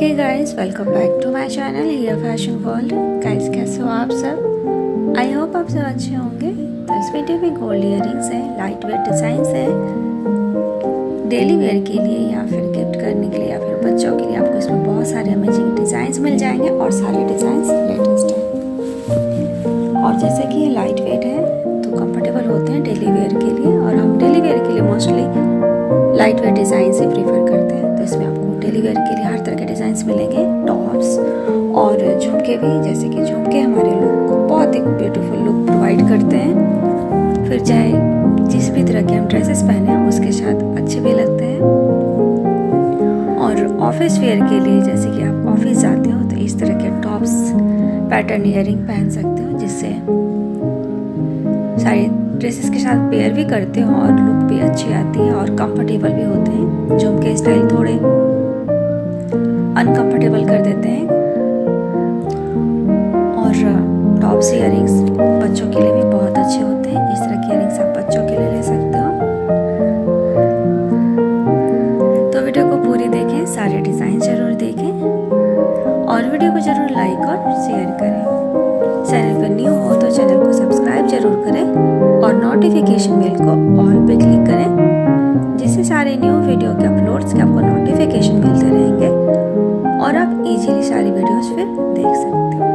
Hey guys welcome back to my channel here fashion world guys कैसे हो आप सब? आई होप आप सब अच्छे होंगे। तो इस वीडियो में गोल्ड इयरिंग्स हैं लाइट वेट डिज़ाइंस हैं। डेली वेयर के लिए या फिर गिफ्ट करने के लिए या फिर बच्चों के लिए आपको इसमें बहुत सारे अमेजिंग डिज़ाइंस मिल जाएँगे और सारे डिज़ाइंस लेटेस्ट हैं और जैसे कि ये लाइट वेट है तो कम्फर्टेबल होते हैं डेली वेयर के लिए और हम डेली वेयर के लिए मोस्टली लाइट वेट डिज़ाइन से प्रीफर करते हैं डेली वेयर के लिए हर तरह के डिज़ाइन मिलेंगे टॉप्स और झुमके भी, जैसे कि झुमके हमारे लुक को बहुत ही ब्यूटीफुल लुक प्रोवाइड करते हैं। फिर चाहे जिस भी तरह के हम ड्रेसेस पहने उसके साथ अच्छे भी लगते हैं। और ऑफ़िस वेयर के लिए, जैसे कि आप ऑफ़िस जाते हो तो इस तरह के टॉप्स पैटर्न इयरिंग पहन सकते हो, जिससे सारे ड्रेसेस के साथ पेयर भी करते हो और लुक भी अच्छी आती है और कंफर्टेबल भी होते हैं। झुमके स्टाइल थोड़े अनकंफर्टेबल कर देते हैं। और टॉप्स इयरिंग्स बच्चों के लिए भी बहुत अच्छे होते हैं। इस तरह के इयरिंग्स आप बच्चों के लिए ले सकते हो। तो वीडियो को पूरी देखें, सारे डिज़ाइन ज़रूर देखें। और वीडियो को ज़रूर लाइक और शेयर करें। चैनल पर न्यू हो तो चैनल को सब्सक्राइब ज़रूर करें। और नोटिफिकेशन बेल को ऑल पे क्लिक करें। सारी वीडियोस फिर देख सकते हो।